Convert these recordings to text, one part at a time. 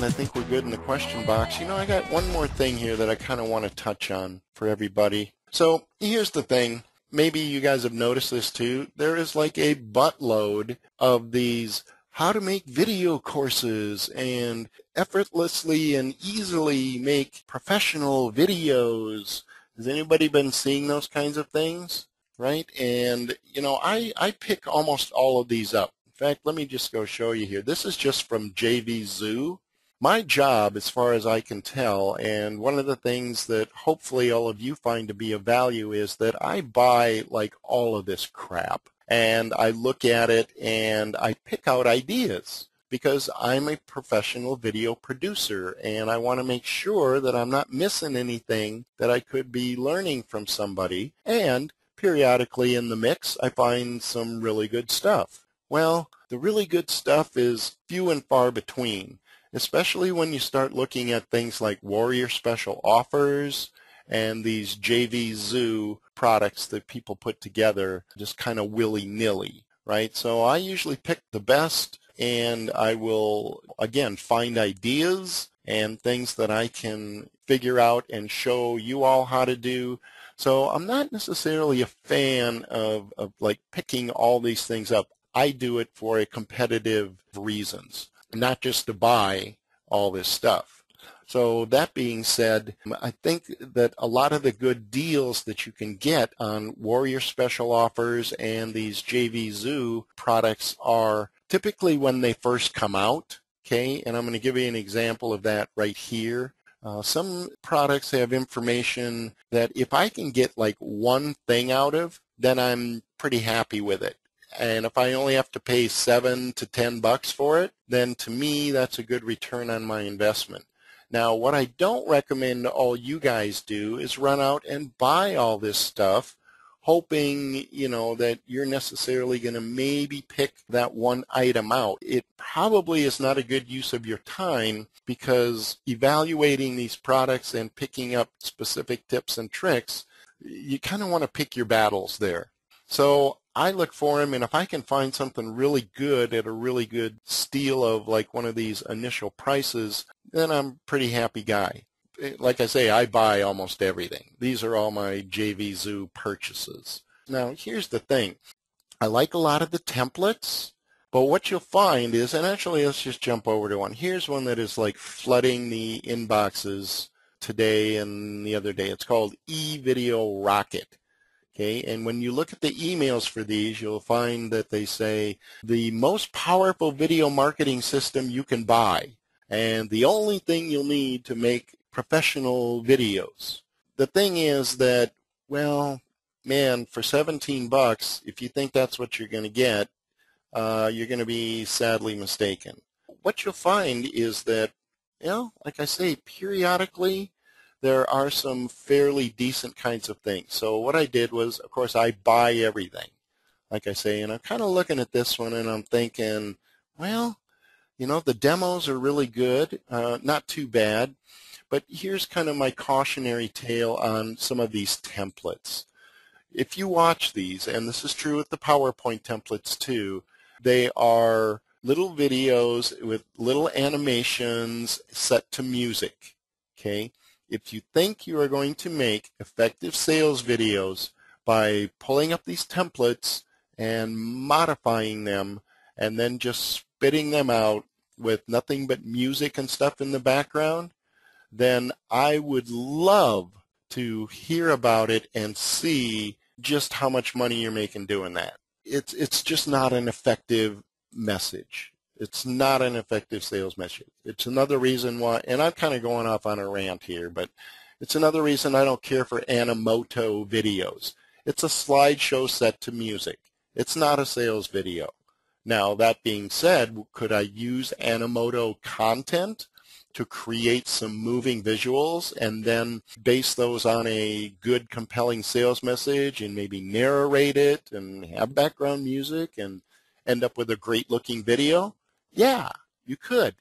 and I think we're good in the question box. You know, I got one more thing here that I kind of want to touch on for everybody. So here's the thing. Maybe you guys have noticed this too. There is like a buttload of these how to make video courses and effortlessly and easily make professional videos. Has anybody been seeing those kinds of things? Right? And, you know, I, I pick almost all of these up. In fact, let me just go show you here. This is just from JVZoo. My job, as far as I can tell, and one of the things that hopefully all of you find to be of value is that I buy like all of this crap and I look at it and I pick out ideas because I'm a professional video producer and I want to make sure that I'm not missing anything that I could be learning from somebody and periodically in the mix I find some really good stuff. Well, the really good stuff is few and far between, especially when you start looking at things like Warrior Special Offers and these JVZoo products that people put together just kind of willy-nilly, right? So I usually pick the best and I will, again, find ideas and things that I can figure out and show you all how to do. So I'm not necessarily a fan of, of like picking all these things up. I do it for a competitive reasons, not just to buy all this stuff. So that being said, I think that a lot of the good deals that you can get on Warrior Special Offers and these JVZoo products are typically when they first come out. Okay, and I'm going to give you an example of that right here. Uh, some products have information that if I can get like one thing out of, then I'm pretty happy with it. And if I only have to pay seven to ten bucks for it, then to me that's a good return on my investment. Now, what I don't recommend all you guys do is run out and buy all this stuff hoping, you know, that you're necessarily going to maybe pick that one item out. It probably is not a good use of your time because evaluating these products and picking up specific tips and tricks, you kind of want to pick your battles there. So I look for them, and if I can find something really good at a really good steal of like one of these initial prices, then I'm a pretty happy guy. Eh, like I say, I buy almost everything. These are all my JVZoo purchases. Now, here's the thing. I like a lot of the templates, but what you'll find is, and actually let's just jump over to one. Here's one that is like flooding the inboxes today and the other day. It's called eVideo Rocket. Okay, and when you look at the emails for these, you'll find that they say the most powerful video marketing system you can buy and the only thing you'll need to make professional videos. The thing is that, well, man, for 17 bucks, if you think that's what you're going to get, uh, you're going to be sadly mistaken. What you'll find is that, you know, like I say, periodically there are some fairly decent kinds of things. So what I did was, of course, I buy everything, like I say, and I'm kind of looking at this one and I'm thinking, well, you know, the demos are really good, uh, not too bad. But here's kind of my cautionary tale on some of these templates. If you watch these, and this is true with the PowerPoint templates too, they are little videos with little animations set to music. Okay? If you think you are going to make effective sales videos by pulling up these templates and modifying them and then just spitting them out with nothing but music and stuff in the background, then I would love to hear about it and see just how much money you're making doing that. It's it's just not an effective message. It's not an effective sales message. It's another reason why, and I'm kind of going off on a rant here, but it's another reason I don't care for Animoto videos. It's a slideshow set to music. It's not a sales video. Now, that being said, could I use Animoto content to create some moving visuals and then base those on a good, compelling sales message and maybe narrate it and have background music and end up with a great-looking video? Yeah, you could.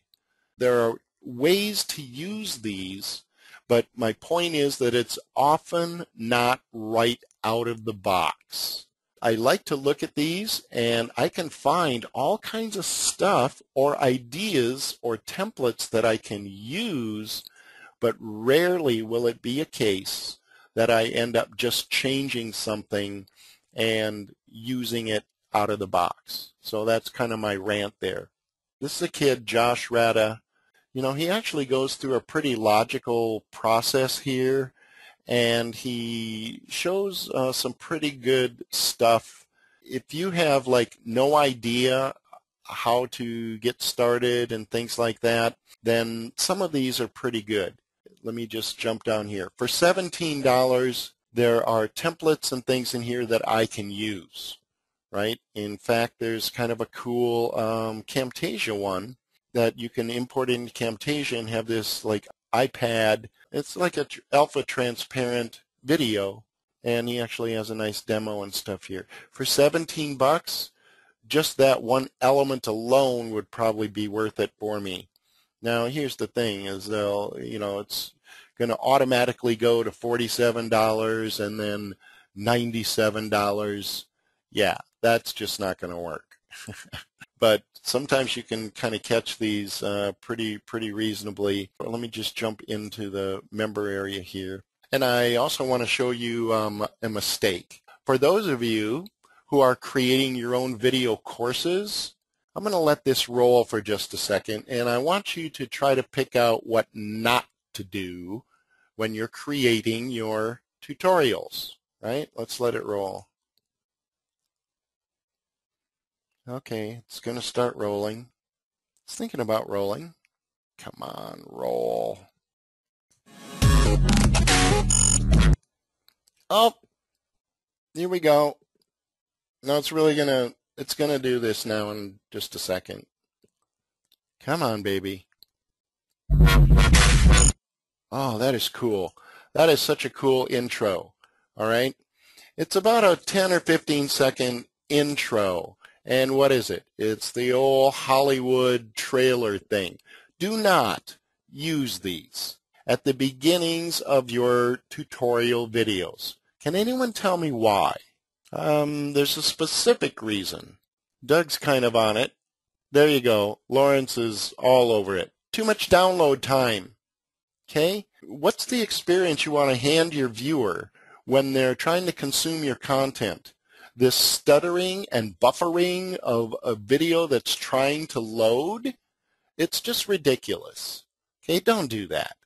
There are ways to use these, but my point is that it's often not right out of the box. I like to look at these and I can find all kinds of stuff or ideas or templates that I can use, but rarely will it be a case that I end up just changing something and using it out of the box. So that's kind of my rant there. This is a kid, Josh Rada. You know, he actually goes through a pretty logical process here and he shows uh, some pretty good stuff. If you have like no idea how to get started and things like that, then some of these are pretty good. Let me just jump down here. For $17, there are templates and things in here that I can use, right? In fact, there's kind of a cool um, Camtasia one that you can import into Camtasia and have this like iPad it's like a alpha transparent video, and he actually has a nice demo and stuff here. For 17 bucks, just that one element alone would probably be worth it for me. Now, here's the thing: is they'll, you know, it's going to automatically go to $47 and then $97. Yeah, that's just not going to work. but sometimes you can kind of catch these uh, pretty pretty reasonably. Let me just jump into the member area here. And I also want to show you um, a mistake. For those of you who are creating your own video courses, I'm going to let this roll for just a second, and I want you to try to pick out what not to do when you're creating your tutorials, right? Let's let it roll. Okay, it's going to start rolling. It's thinking about rolling. Come on, roll. Oh, here we go. Now it's really going to, it's going to do this now in just a second. Come on, baby. Oh, that is cool. That is such a cool intro. All right. It's about a 10 or 15 second intro. And what is it? It's the old Hollywood trailer thing. Do not use these at the beginnings of your tutorial videos. Can anyone tell me why? Um, there's a specific reason. Doug's kind of on it. There you go. Lawrence is all over it. Too much download time. Okay? What's the experience you want to hand your viewer when they're trying to consume your content? This stuttering and buffering of a video that's trying to load, it's just ridiculous. Okay, don't do that.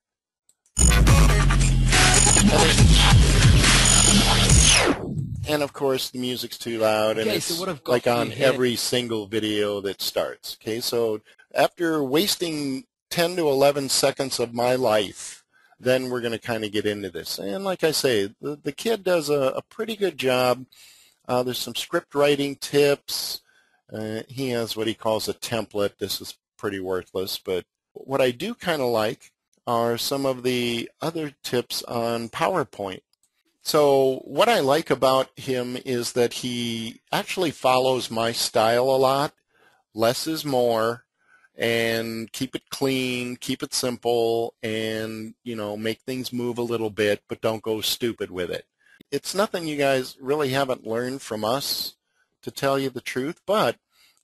And of course, the music's too loud, and okay, it's so like on every single video that starts. Okay, so after wasting 10 to 11 seconds of my life, then we're going to kind of get into this. And like I say, the, the kid does a, a pretty good job uh, there's some script writing tips. Uh, he has what he calls a template. This is pretty worthless, but what I do kind of like are some of the other tips on PowerPoint. So what I like about him is that he actually follows my style a lot. Less is more and keep it clean, keep it simple, and, you know, make things move a little bit, but don't go stupid with it it's nothing you guys really haven't learned from us to tell you the truth, but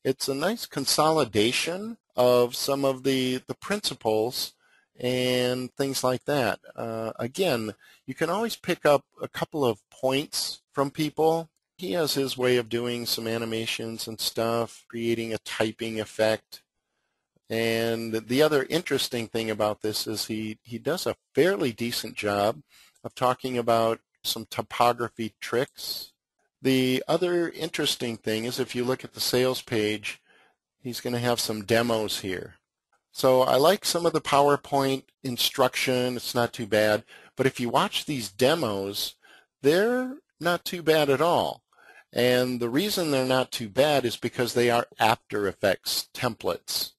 it's a nice consolidation of some of the, the principles and things like that. Uh, again, you can always pick up a couple of points from people. He has his way of doing some animations and stuff, creating a typing effect. And the other interesting thing about this is he, he does a fairly decent job of talking about some topography tricks. The other interesting thing is if you look at the sales page, he's going to have some demos here. So I like some of the PowerPoint instruction. It's not too bad. But if you watch these demos, they're not too bad at all. And the reason they're not too bad is because they are After Effects templates.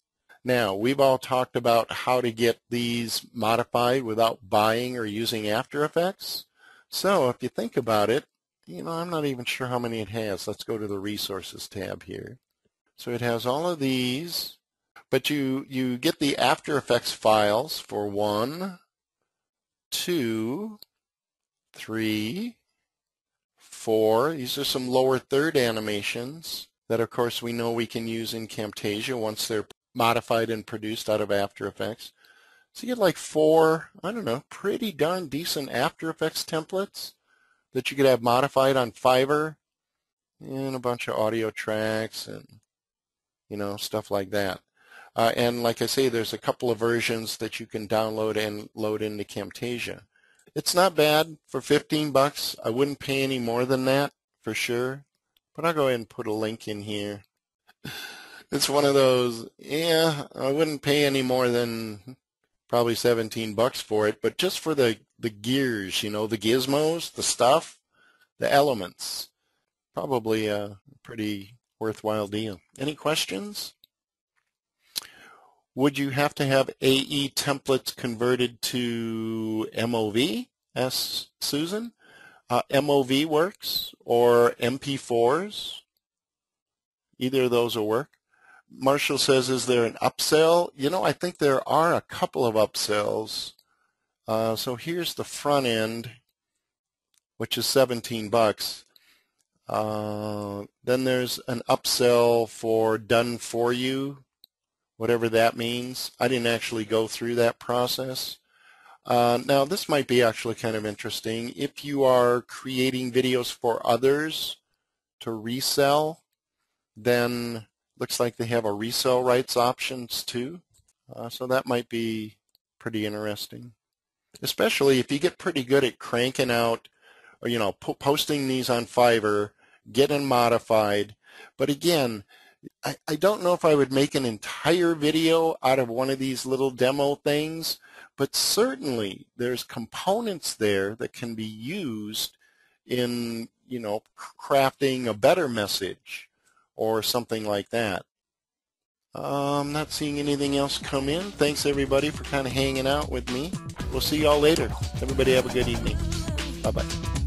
Now, we've all talked about how to get these modified without buying or using After Effects. So if you think about it, you know, I'm not even sure how many it has. Let's go to the resources tab here. So it has all of these, but you, you get the After Effects files for one, two, three, four. These are some lower third animations that, of course, we know we can use in Camtasia once they're modified and produced out of After Effects. So you get like four, I don't know, pretty darn decent After Effects templates that you could have modified on Fiverr and a bunch of audio tracks and, you know, stuff like that. Uh, and like I say, there's a couple of versions that you can download and load into Camtasia. It's not bad for 15 bucks. I wouldn't pay any more than that for sure. But I'll go ahead and put a link in here. It's one of those, yeah, I wouldn't pay any more than probably 17 bucks for it, but just for the, the gears, you know, the gizmos, the stuff, the elements, probably a pretty worthwhile deal. Any questions? Would you have to have AE templates converted to MOV? asks Susan. Uh, MOV works or MP4s. Either of those will work. Marshall says, is there an upsell? You know, I think there are a couple of upsells. Uh, so here's the front end, which is 17 bucks. Uh, then there's an upsell for done for you, whatever that means. I didn't actually go through that process. Uh, now, this might be actually kind of interesting. If you are creating videos for others to resell, then looks like they have a resale rights options too. Uh, so that might be pretty interesting. Especially if you get pretty good at cranking out or, you know, po posting these on Fiverr, getting modified. But again, I, I don't know if I would make an entire video out of one of these little demo things, but certainly there's components there that can be used in, you know, crafting a better message or something like that. I'm not seeing anything else come in. Thanks everybody for kind of hanging out with me. We'll see y'all later. Everybody have a good evening. Bye-bye.